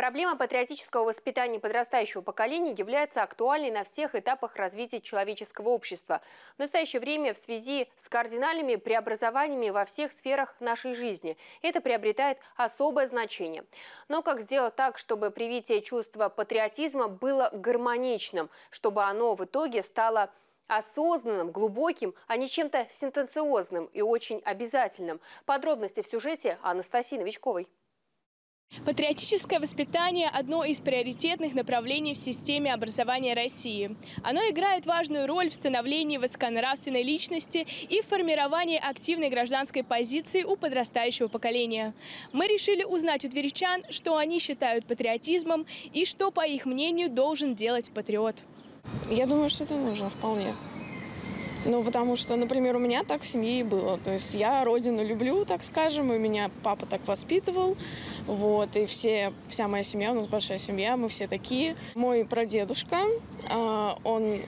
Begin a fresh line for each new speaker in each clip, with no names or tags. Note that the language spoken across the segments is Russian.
Проблема патриотического воспитания подрастающего поколения является актуальной на всех этапах развития человеческого общества. В настоящее время в связи с кардинальными преобразованиями во всех сферах нашей жизни это приобретает особое значение. Но как сделать так, чтобы привитие чувства патриотизма было гармоничным, чтобы оно в итоге стало осознанным, глубоким, а не чем-то сентенциозным и очень обязательным. Подробности в сюжете Анастасии Новичковой.
Патриотическое воспитание – одно из приоритетных направлений в системе образования России. Оно играет важную роль в становлении высоконравственной личности и в формировании активной гражданской позиции у подрастающего поколения. Мы решили узнать у тверичан, что они считают патриотизмом и что, по их мнению, должен делать патриот.
Я думаю, что это нужно вполне. Ну, потому что, например, у меня так в семье и было. То есть я родину люблю, так скажем, и меня папа так воспитывал. Вот, и все, вся моя семья, у нас большая семья, мы все такие. Мой прадедушка, а, он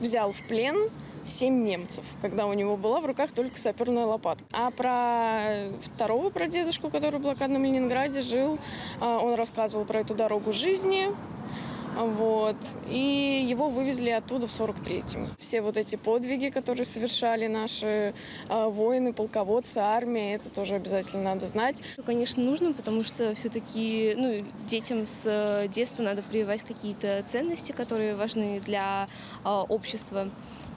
взял в плен семь немцев, когда у него была в руках только саперная лопатка. А про второго прадедушку, который в блокадном Ленинграде жил, а, он рассказывал про эту дорогу жизни, вот. И его вывезли оттуда в 43-м. Все вот эти подвиги, которые совершали наши э, воины, полководцы, армия, это тоже обязательно надо знать.
Ну, конечно, нужно, потому что все-таки ну, детям с э, детства надо прививать какие-то ценности, которые важны для э, общества.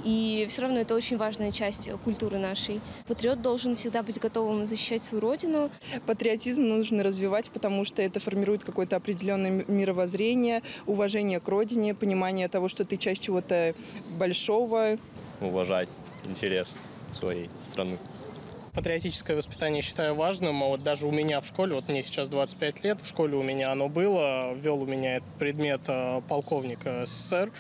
И все равно это очень важная часть культуры нашей. Патриот должен всегда быть готовым защищать свою родину.
Патриотизм нужно развивать, потому что это формирует какое-то определенное мировоззрение, уважение к родине, понимание того, что ты часть чего-то большого.
Уважать интерес своей страны
патриотическое воспитание считаю важным. А вот даже у меня в школе, вот мне сейчас 25 лет, в школе у меня оно было. Вел у меня этот предмет э, полковник СССР.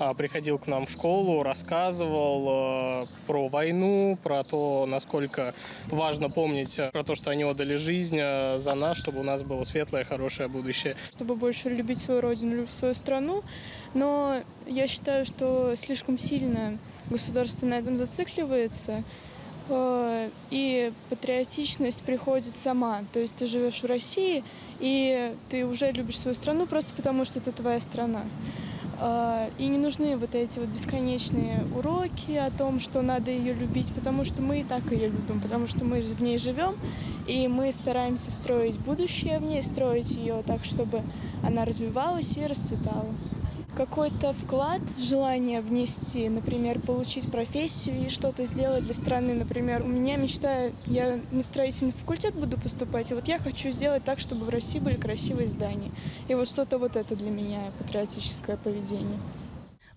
А, приходил к нам в школу, рассказывал э, про войну, про то, насколько важно помнить э, про то, что они отдали жизнь за нас, чтобы у нас было светлое, хорошее будущее.
Чтобы больше любить свою родину, любить свою страну. Но я считаю, что слишком сильно государство на этом зацикливается. Э, и патриотичность приходит сама. То есть ты живешь в России, и ты уже любишь свою страну просто потому, что это твоя страна. Э, и не нужны вот эти вот бесконечные уроки о том, что надо ее любить, потому что мы и так ее любим, потому что мы в ней живем, и мы стараемся строить будущее в ней, строить ее так, чтобы она развивалась и расцветала какой-то вклад, желание внести, например, получить профессию и что-то сделать для страны. Например, у меня мечта, я на строительный факультет буду поступать, и вот я хочу сделать так, чтобы в России были красивые здания. И вот что-то вот это для меня патриотическое поведение.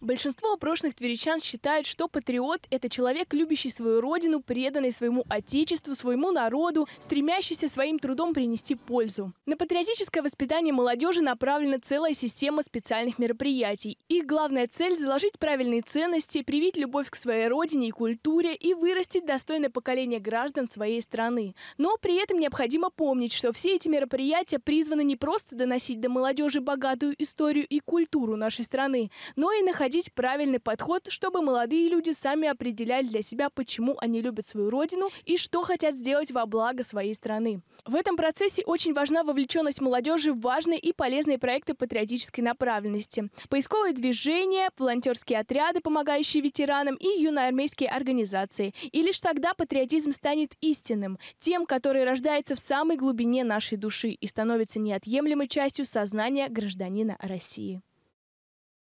Большинство опрошенных тверичан считают, что патриот – это человек, любящий свою родину, преданный своему отечеству, своему народу, стремящийся своим трудом принести пользу. На патриотическое воспитание молодежи направлена целая система специальных мероприятий. Их главная цель – заложить правильные ценности, привить любовь к своей родине и культуре и вырастить достойное поколение граждан своей страны. Но при этом необходимо помнить, что все эти мероприятия призваны не просто доносить до молодежи богатую историю и культуру нашей страны, но и находить находить правильный подход, чтобы молодые люди сами определяли для себя, почему они любят свою родину и что хотят сделать во благо своей страны. В этом процессе очень важна вовлеченность молодежи в важные и полезные проекты патриотической направленности. Поисковые движения, волонтерские отряды, помогающие ветеранам и юноармейские организации. И лишь тогда патриотизм станет истинным, тем, который рождается в самой глубине нашей души и становится неотъемлемой частью сознания гражданина России.